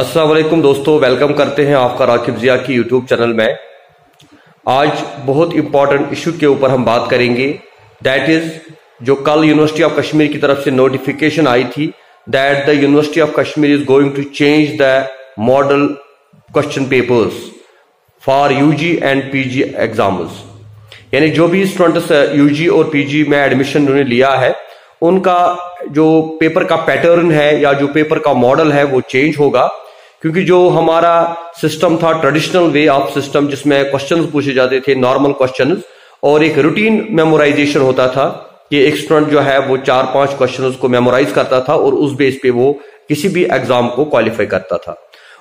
असलम दोस्तों वेलकम करते हैं आपका राकिब जिया की यूट्यूब चैनल में। आज बहुत इंपॉर्टेंट इशू के ऊपर हम बात करेंगे। दैट इज़ जो कल यूनिवर्सिटी ऑफ़ कश्मीर की तरफ़ से नोटिफिकेशन आई थी that the university of Kashmir is going to change the model question papers for UG and PG exams यानी जो भी स्टूडेंट्स यूजी और पीजी में एडमिशन उन्होंने लिया है, उनका जो पेपर का पैटर्न है या जो पेपर का मॉडल है, वो चेंज होगा। क्योंकि जो हमारा सिस्टम था ट्रेडिशनल वे ऑफ़ सिस्टम जिसमें क्वेश्चंस पूछे जाते थे नॉर्मल क्वेश्चंस और एक रूटीन मेमोराइजेशन होता था, कि एक स्टूडेंट जो है, वो चार पाँच क्वेश्चन को मेमोराइज करता था, और उस बेस पे वो किसी भी एग्ज़ाम को क्वालिफाई करता था।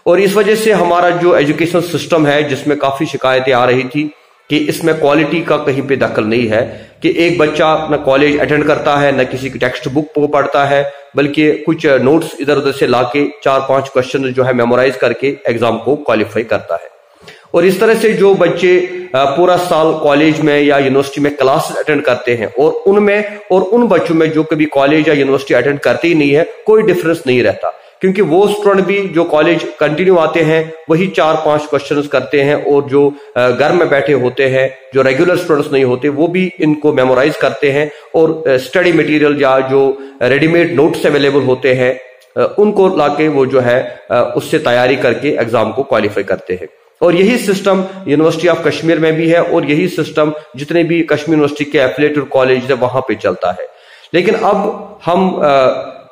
और इस वजह से हमारा जो एजुकेशन सिस्टम है, जिसमें काफ़ी शिकायतें आ रही थी, कि इसमें क्वालिटी का कहीं पे दखल नहीं है कि एक बच्चा न कॉलेज अटेंड करता है, न किसी की टेक्स्ट बुक को पढ़ता है, बल्कि कुछ नोट्स इधर उधर से लाके चार पाँच क्वेश्चन जो है मेमोराइज करके एग्ज़ाम को क्वालिफाई करता है। और इस तरह से जो बच्चे पूरा साल कॉलेज में या यूनिवर्सिटी में क्लास अटेंड करते हैं, और उनमें और उन बच्चों में जो कभी कॉलेज या यूनिवर्सिटी अटेंड करते ही नहीं है, कोई डिफरेंस नहीं रहता। क्योंकि वो स्टूडेंट भी जो कॉलेज कंटिन्यू आते हैं, वही चार पाँच क्वेश्चंस करते हैं और जो घर में बैठे होते हैं, जो रेगुलर स्टूडेंट्स नहीं होते, वो भी इनको मेमोराइज करते हैं और स्टडी मटेरियल या जो रेडीमेड नोट्स अवेलेबल होते हैं उनको लाके वो जो है उससे तैयारी करके एग्ज़ाम को क्वालिफाई करते हैं। और यही सिस्टम यूनिवर्सिटी ऑफ़ कश्मीर में भी है और यही सिस्टम जितने भी कश्मीर यूनिवर्सिटी के एफिलेटेड कॉलेज है, वहाँ पे चलता है। लेकिन अब हम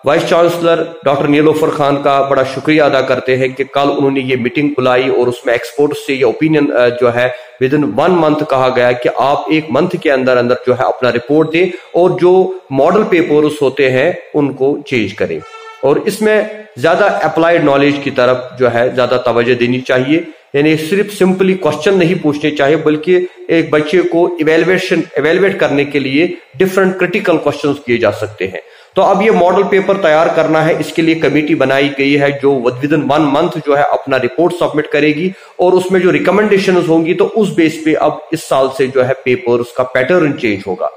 vice chancellor doctor Nilofar Khan का बड़ा शुक्रिया अदा करते हैं कि कल उन्होंने ये मीटिंग बुलाई और उसमें एक्सपोर्ट से ये ओपिनियन जो है विद इन वन मंथ कहा गया कि आप एक मंथ के अंदर अंदर जो है अपना रिपोर्ट दें और जो मॉडल पेपर्स होते हैं, उनको चेंज करें। और इसमें ज़्यादा अप्लाइड नॉलेज की तरफ़ जो है, ज़्यादा तवज्जो देनी चाहिए। यानी सिर्फ़ सिंपली क्वेश्चन नहीं पूछने चाहिए, बल्कि एक बच्चे को इवेलुएशन इवेलुएट करने के लिए डिफरेंट क्रिटिकल क्वेश्चंस किए जा सकते हैं। तो अब ये मॉडल पेपर तैयार करना है। इसके लिए कमेटी बनाई गई है जो विद इन वन मंथ जो है अपना रिपोर्ट सबमिट करेगी और उसमें जो रिकमेंडेशन होंगी तो उस बेस पे अब इस साल से जो है पेपर उसका पैटर्न चेंज होगा।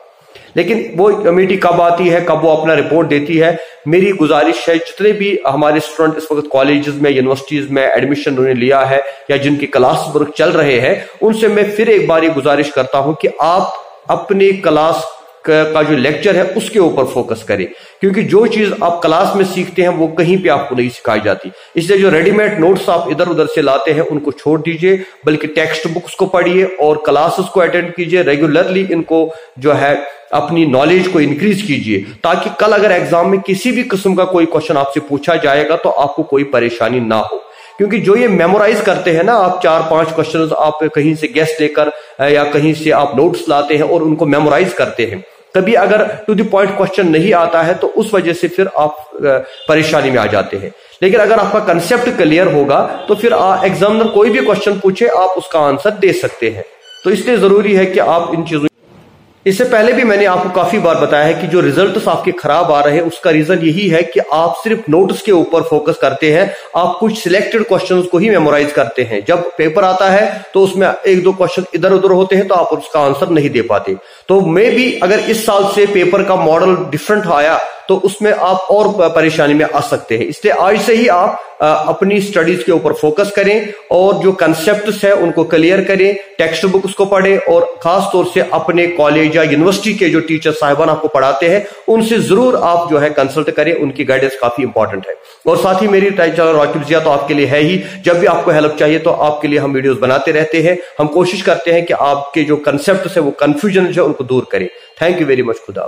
लेकिन वो कमेटी कब आती है, कब वो अपना रिपोर्ट देती है, मेरी गुजारिश है, जितने भी हमारे स्टूडेंट इस वक्त कॉलेजेस में यूनिवर्सिटीज में एडमिशन उन्होंने लिया है या जिनके क्लास वर्क चल रहे हैं, उनसे मैं फिर एक बार ये गुजारिश करता हूँ कि आप अपने क्लास का जो लेक्चर है, उसके ऊपर फोकस करें। क्योंकि जो चीज़ आप क्लास में सीखते हैं, वो कहीं पे आपको नहीं सिखाई जाती। इसलिए जो रेडीमेड नोट्स आप इधर उधर से लाते हैं, उनको छोड़ दीजिए, बल्कि टेक्स्ट बुक्स को पढ़िए और क्लासेस को अटेंड कीजिए रेगुलरली इनको जो है, अपनी नॉलेज को इंक्रीज कीजिए, ताकि कल अगर एग्ज़ाम में किसी भी किस्म का कोई क्वेश्चन आपसे पूछा जाएगा तो आपको कोई परेशानी ना हो। क्योंकि जो ये मेमोराइज करते हैं ना, आप चार पाँच क्वेश्चन आप कहीं से गेस्ट लेकर, या कहीं से आप नोट्स लाते हैं और उनको मेमोराइज करते हैं। कभी अगर टू द पॉइंट क्वेश्चन नहीं आता है तो उस वजह से फिर आप परेशानी में आ जाते हैं। लेकिन अगर आपका कंसेप्ट क्लियर होगा तो फिर एग्जामिनर कोई भी क्वेश्चन पूछे, आप उसका आंसर दे सकते हैं। तो इसलिए ज़रूरी है कि आप इन चीज़ों इससे पहले भी मैंने आपको काफ़ी बार बताया है कि जो रिज़ल्ट आपके खराब आ रहे हैं, उसका रीजन यही है कि आप सिर्फ़ नोट्स के ऊपर फोकस करते हैं, आप कुछ सिलेक्टेड क्वेश्चंस को ही मेमोराइज करते हैं। जब पेपर आता है तो उसमें एक दो क्वेश्चन इधर उधर होते हैं तो आप उसका आंसर नहीं दे पाते। तो मे भी अगर इस साल से पेपर का मॉडल डिफरेंट आया तो उसमें आप और परेशानी में आ सकते हैं। इसलिए आज से ही आप अपनी स्टडीज़ के ऊपर फोकस करें और जो कंसेप्ट है उनको क्लियर करें टेक्स्ट बुक उसको पढ़ें और खास तौर से अपने कॉलेज या यूनिवर्सिटी के जो टीचर साहिबान आपको पढ़ाते हैं, उनसे ज़रूर आप जो है कंसल्ट करें, उनकी गाइडेंस काफ़ी इंपॉर्टेंट है। और साथ ही मेरी रॉकिब जिया तो आपके लिए है ही। जब भी आपको हेल्प चाहिए तो आपके लिए हम वीडियोस बनाते रहते हैं। हम कोशिश करते हैं कि आपके जो कंसेप्ट है वो कंफ्यूजन है उनको दूर करें। थैंक यू वेरी मच खुदा